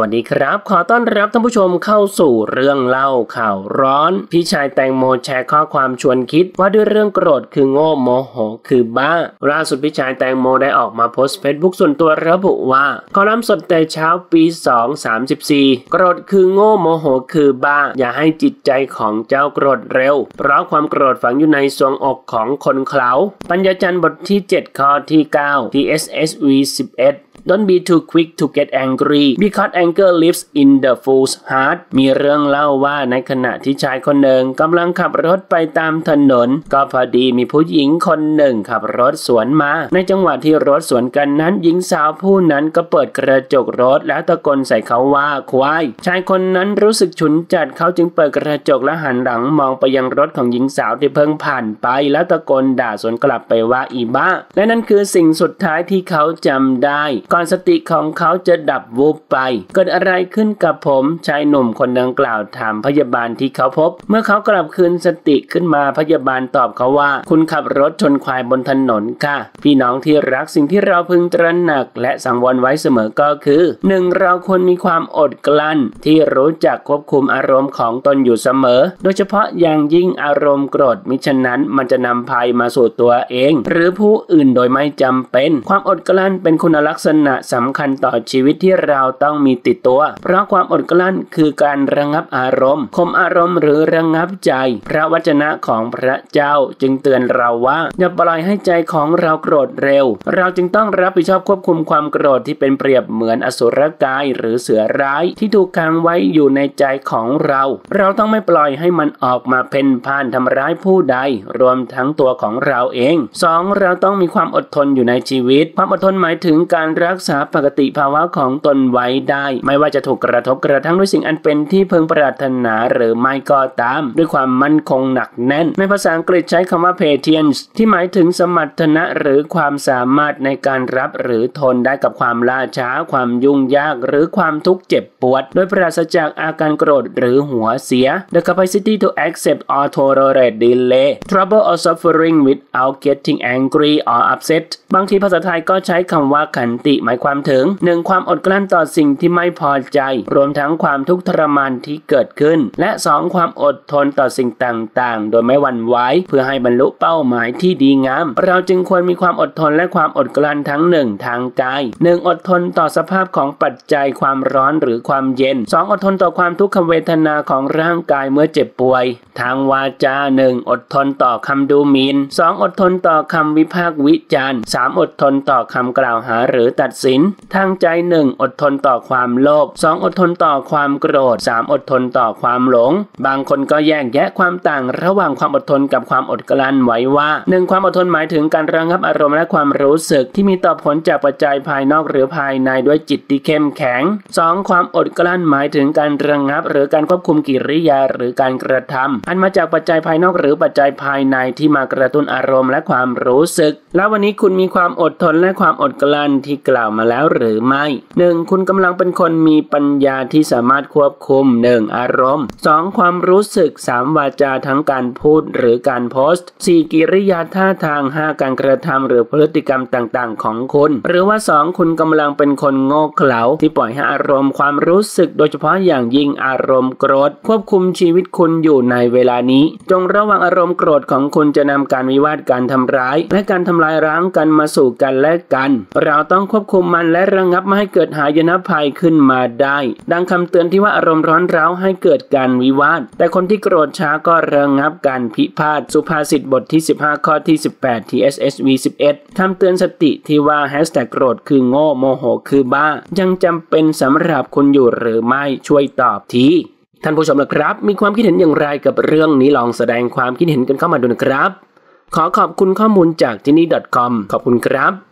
วัสดีครับ ขอต้อนรับท่านผู้ชมเข้าสู่เรื่องเล่าข่าวร้อน พี่ชายแตงโมแชร์ข้อความชวนคิดว่าด้วยเรื่องโกรธคือโง่โมโหคือบ้า ล่าสุดพี่ชายแตงโมได้ออกมาโพสต์เฟซบุ๊กส่วนตัวระบุว่าคอลัมน์สดแต่เช้าปี 234 โกรธคือโง่โมโหคือบ้า อย่าให้จิตใจของเจ้าโกรธเร็ว เพราะความโกรธฝังอยู่ในทรวงอกของคนเขาปัญญาจันทร์บทที่ 7 ข้อที่ 9 TSSV 11 Don't be too quick to get angry because anger lives in the fool's heart มีเรื่องเล่าว่าในขณะที่ชายคนหนึ่งกำลังขับรถไปตามถนน ก็พอดีมีผู้หญิงคนหนึ่งขับรถสวนมา ในจังหวะที่รถสวนกันนั้น หญิงสาวผู้นั้นก็เปิดกระจกรถแล้วตะโกนใส่เขาว่าควาย ชายคนนั้นรู้สึกฉุนจัดเขาจึงเปิดกระจกและหันหลังมองไปยังรถของหญิงสาวที่เพิ่งผ่านไปแล้วตะโกนด่าสวนกลับไปว่าอีบ้า และนั่นคือสิ่งสุดท้ายที่เขาจำได้ก่อนสติของเขาจะดับวูบไป เกิดอะไรขึ้นกับผมชายหนุ่มคนดังกล่าวถามพยาบาลที่เขาพบ เมื่อเขากลับคืนสติขึ้นมาพยาบาลตอบเขาว่า คุณขับรถชนควายบนถนนค่ะ พี่น้องที่รักสิ่งที่เราพึงตระหนัก และสังวรไว้เสมอก็คือ 1. เราควรมีความอดกลั้น ที่รู้จักควบคุมอารมณ์ของตนอยู่เสมอ โดยเฉพาะอย่างยิ่งอารมณ์โกรธมิฉะนั้นมันจะนำภัยมาสู่ตัวเอง หรือผู้อื่นโดยไม่จำเป็น ความอดกลั้นเป็นคุณลักษณะสำคัญต่อชีวิตที่เราต้องมีติดตัว เพราะความอดกลั้นคือการระงับอารมณ์คมอารมณ์หรือระงับใจ พระวจนะของพระเจ้าจึงเตือนเราว่าอย่าปล่อยให้ใจของเราโกรธเร็ว เราจึงต้องรับผิดชอบควบคุมความโกรธที่เป็นเปรียบเหมือนอสุรกายหรือเสือร้ายที่ถูกขังไว้อยู่ในใจของเรา เราต้องไม่ปล่อยให้มันออกมาเพ่นพ่านทำร้ายผู้ใด รวมทั้งตัวของเราเอง 2. เราต้องมีความอดทนอยู่ในชีวิต ความอดทนหมายถึงการรักักษาปกติภาวะของตนไว้ได้ ไม่ว่าจะถูกกระทบกระทั่งด้วยสิ่งอันเป็นที่พึงปรารถนาหรือไม่ก็ตาม ด้วยความมั่นคงหนักแน่น ในภาษาอังกฤษใช้คำว่า patience ที่หมายถึงสมรรถนะหรือความสามารถในการรับหรือทนได้กับความล่าช้า ความยุ่งยาก หรือความทุกข์เจ็บปวด โดยปราศจากอาการโกรธหรือหัวเสีย the capacity to accept or tolerate delay trouble or suffering without getting angry or upset บางทีภาษาไทยก็ใช้คำว่าขันติหมายความถึง 1. ความอดกลั้นต่อสิ่งที่ไม่พอใจ รวมทั้งความทุกข์ทรมานที่เกิดขึ้น และ 2. ความอดทนต่อสิ่งต่างๆ โดยไม่หวั่นไหวเพื่อให้บรรลุเป้าหมายที่ดีงาม เราจึงควรมีความอดทนและความอดกลั้นทั้งหนึ่งทางกาย 1. อดทนต่อสภาพของปัจจัยความร้อนหรือความเย็น 2. อดทนต่อความทุกขเวทนาของร่างกายเมื่อเจ็บป่วย ทางวาจา 1. อดทนต่อคำดูหมิน 2. อดทนต่อคำวิพากษ์วิจารณ์ 3. อดทนต่อคำกล่าวหาหรือตัดสิน ทางใจ 1. อดทนต่อความโลภ 2. อดทนต่อความโกรธ 3. อดทนต่อความหลง บางคนก็แยกแยะความต่าง ระหว่างความอดทนกับความอดกลั้นไว้ว่า 1. ความอดทนหมายถึงการระงับอารมณ์และความรู้สึกที่มีต่อผลจากปัจจัยภายนอกหรือภายในด้วยจิตที่เข้มแข็ง 2. ความอดกลั้นหมายถึงการระงับ หรือการควบคุมกิริยาหรือการกระทำอันมาจากปัจจัยภายนอกหรือปัจจัยภายในที่มากระตุ้นอารมณ์และความรู้สึก แล้ววันนี้คุณมีความอดทนและความอดกลั้นที่กล่าวมาแล้วหรือไม่ 1. คุณกำลังเป็นคนมีปัญญาที่สามารถควบคุม 1. อารมณ์ 2. ความรู้สึก 3. วาจาทั้งการพูดหรือการโพสต์ 4. กิริยาท่าทาง 5. การกระทำหรือพฤติกรรมต่างๆ ของคุณ หรือว่า 2. คุณกำลังเป็นคนโง่เขลาที่ปล่อยให้อารมณ์ความรู้สึก โดยเฉพาะอย่างยิ่งอารมณ์โกรธ ควบคุมชีวิตคุณอยู่ในเวลานี้ จงระวังอารมณ์โกรธของคุณจะนำการวิวาทการทำร้าย และการทำลายร้างกันมาสู่กันและกัน เราต้องควบคุมมันและระงับไม่ให้เกิดหายนะภัยขึ้นมาได้ ดังคำเตือนที่ว่าอารมณ์ร้อนร้าวให้เกิดการวิวาท แต่คนที่โกรธช้าก็ระงับการพิพาท สุภาษิตบทที่ 15 ข้อที่ 18 TSSV 11คำเตือนสติที่ว่าแฮชแท็กโกรธคือโง่โมโหคือบ้า ยังจำเป็นสำหรับคุณอยู่หรือไม่ช่วยตอบทีท่านผู้ชมนะครับ มีความคิดเห็นอย่างไรกับเรื่องนี้ลองแสดงความคิดเห็นกันเข้ามาดูนะครับ ขอขอบคุณข้อมูลจากที่นี่ .com ขอบคุณครับ